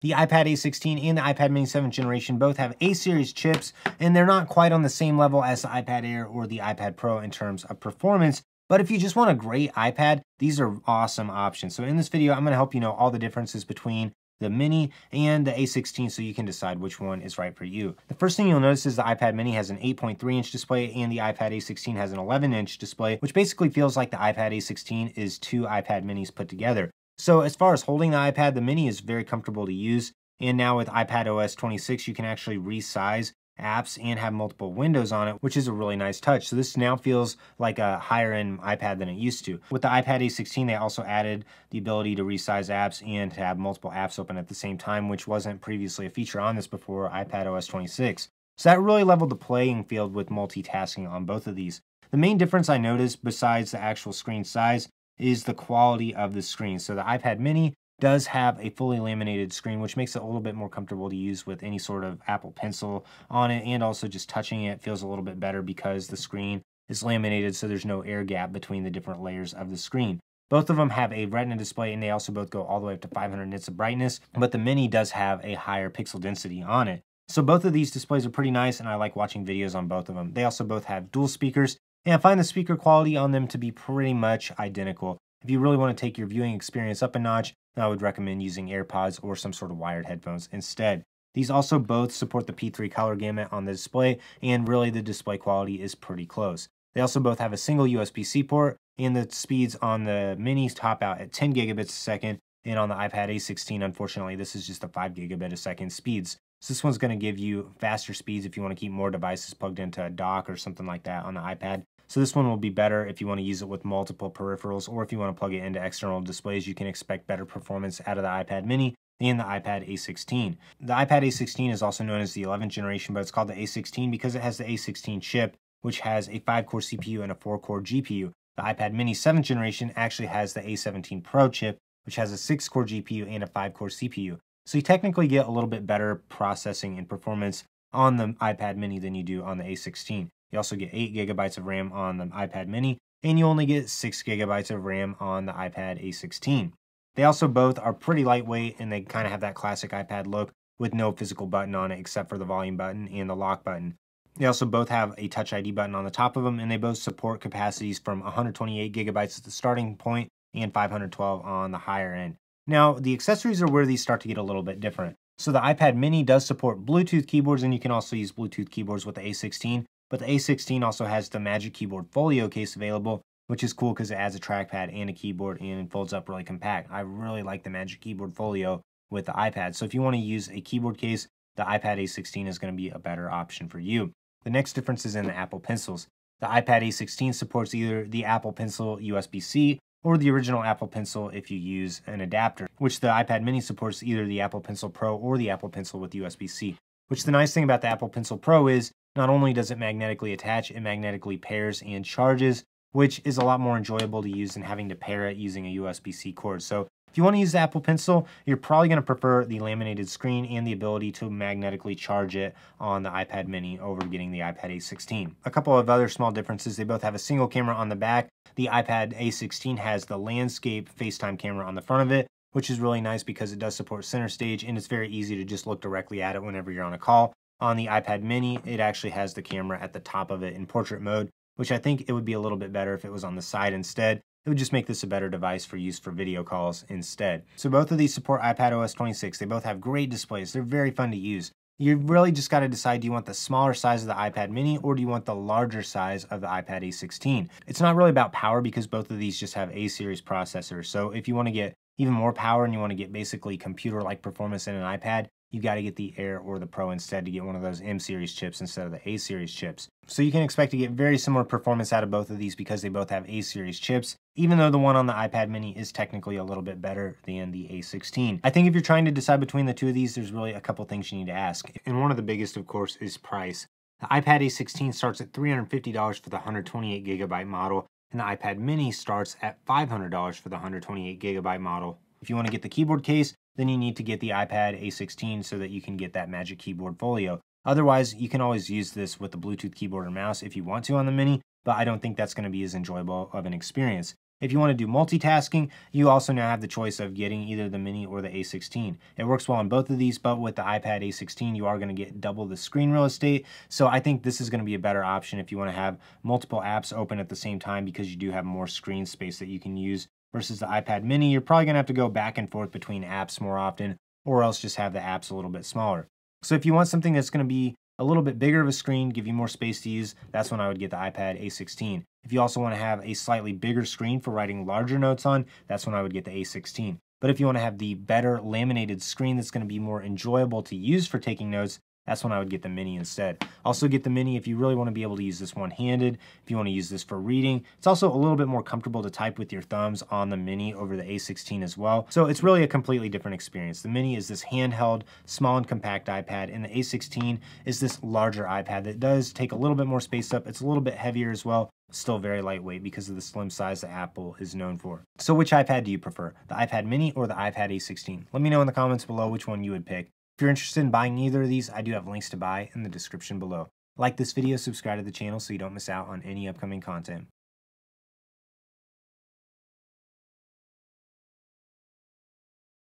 The iPad A16 and the iPad mini 7th generation both have A-series chips, and they're not quite on the same level as the iPad Air or the iPad Pro in terms of performance, but if you just want a great iPad, these are awesome options. So in this video, I'm gonna help you know all the differences between the Mini and the A16 so you can decide which one is right for you. The first thing you'll notice is the iPad Mini has an 8.3 inch display and the iPad A16 has an 11 inch display, which basically feels like the iPad A16 is two iPad Minis put together. So as far as holding the iPad, the Mini is very comfortable to use. And now with iPad OS 26, you can actually resize apps and have multiple windows on it, which is a really nice touch. So this now feels like a higher end iPad than it used to. With the iPad A16, they also added the ability to resize apps and to have multiple apps open at the same time, which wasn't previously a feature on this before iPad OS 26. So that really leveled the playing field with multitasking on both of these. The main difference I noticed besides the actual screen size is the quality of the screen. So the iPad mini does have a fully laminated screen, which makes it a little bit more comfortable to use with any sort of Apple Pencil on it. And also just touching it feels a little bit better because the screen is laminated so there's no air gap between the different layers of the screen. Both of them have a retina display and they also both go all the way up to 500 nits of brightness, but the mini does have a higher pixel density on it. So both of these displays are pretty nice and I like watching videos on both of them. They also both have dual speakers and I find the speaker quality on them to be pretty much identical. If you really want to take your viewing experience up a notch, I would recommend using AirPods or some sort of wired headphones instead. These also both support the P3 color gamut on the display, and really the display quality is pretty close. They also both have a single USB-C port, and the speeds on the minis top out at 10 gigabits a second, and on the iPad A16, unfortunately, this is just a 5 gigabit a second speeds. So this one's going to give you faster speeds if you want to keep more devices plugged into a dock or something like that on the iPad. So this one will be better if you want to use it with multiple peripherals or if you want to plug it into external displays, you can expect better performance out of the iPad mini and the iPad A16. The iPad A16 is also known as the 11th generation, but it's called the A16 because it has the A16 chip, which has a 5-core CPU and a 4-core GPU. The iPad mini 7th generation actually has the A17 Pro chip, which has a 6-core GPU and a 5-core CPU. So you technically get a little bit better processing and performance on the iPad mini than you do on the A16. You also get 8 gigabytes of RAM on the iPad mini, and you only get 6 gigabytes of RAM on the iPad A16. They also both are pretty lightweight and they kind of have that classic iPad look with no physical button on it except for the volume button and the lock button. They also both have a Touch ID button on the top of them and they both support capacities from 128 gigabytes at the starting point and 512 on the higher end. Now, the accessories are where these start to get a little bit different. So the iPad mini does support Bluetooth keyboards and you can also use Bluetooth keyboards with the A16, but the A16 also has the Magic Keyboard Folio case available, which is cool because it adds a trackpad and a keyboard and folds up really compact. I really like the Magic Keyboard Folio with the iPad. So if you want to use a keyboard case, the iPad A16 is going to be a better option for you. The next difference is in the Apple Pencils. The iPad A16 supports either the Apple Pencil USB-C or the original Apple Pencil if you use an adapter, which the iPad mini supports either the Apple Pencil Pro or the Apple Pencil with USB-C. Which the nice thing about the Apple Pencil Pro is not only does it magnetically attach, it magnetically pairs and charges, which is a lot more enjoyable to use than having to pair it using a USB-C cord. So if you want to use the Apple Pencil, you're probably going to prefer the laminated screen and the ability to magnetically charge it on the iPad mini over getting the iPad A16. A couple of other small differences, they both have a single camera on the back. The iPad A16 has the landscape FaceTime camera on the front of it, which is really nice because it does support center stage and it's very easy to just look directly at it whenever you're on a call. On the iPad mini, it actually has the camera at the top of it in portrait mode, which I think it would be a little bit better if it was on the side instead. It would just make this a better device for use for video calls instead. So both of these support iPad OS 26. They both have great displays. They're very fun to use. You really just got to decide, do you want the smaller size of the iPad mini or do you want the larger size of the iPad A16? It's not really about power because both of these just have A-series processors. So if you want to get even more power and you want to get basically computer-like performance in an iPad, you've got to get the Air or the Pro instead to get one of those M series chips instead of the A series chips. So you can expect to get very similar performance out of both of these because they both have A series chips, even though the one on the iPad mini is technically a little bit better than the A16. I think if you're trying to decide between the two of these, there's really a couple things you need to ask. And one of the biggest, of course, is price. The iPad A16 starts at $350 for the 128 gigabyte model, and the iPad mini starts at $500 for the 128 gigabyte model. If you want to get the keyboard case, then you need to get the iPad A16 so that you can get that Magic Keyboard Folio. Otherwise, you can always use this with the Bluetooth keyboard or mouse if you want to on the Mini, but I don't think that's going to be as enjoyable of an experience. If you want to do multitasking, you also now have the choice of getting either the mini or the A16. It works well on both of these, but with the iPad A16, you are going to get double the screen real estate. So I think this is going to be a better option if you want to have multiple apps open at the same time because you do have more screen space that you can use versus the iPad mini. You're probably to have to go back and forth between apps more often or else just have the apps a little bit smaller. So if you want something that's going to be a little bit bigger of a screen, give you more space to use, that's when I would get the iPad A16. If you also want to have a slightly bigger screen for writing larger notes on, that's when I would get the A16. But if you want to have the better laminated screen that's going to be more enjoyable to use for taking notes, that's when I would get the mini instead. Also get the mini if you really want to be able to use this one-handed, if you want to use this for reading. It's also a little bit more comfortable to type with your thumbs on the mini over the A16 as well. So it's really a completely different experience. The mini is this handheld, small and compact iPad, and the A16 is this larger iPad that does take a little bit more space up. It's a little bit heavier as well, still very lightweight because of the slim size that Apple is known for. So which iPad do you prefer, the iPad mini or the iPad A16? Let me know in the comments below which one you would pick. If you're interested in buying either of these, I do have links to buy in the description below. Like this video, subscribe to the channel so you don't miss out on any upcoming content.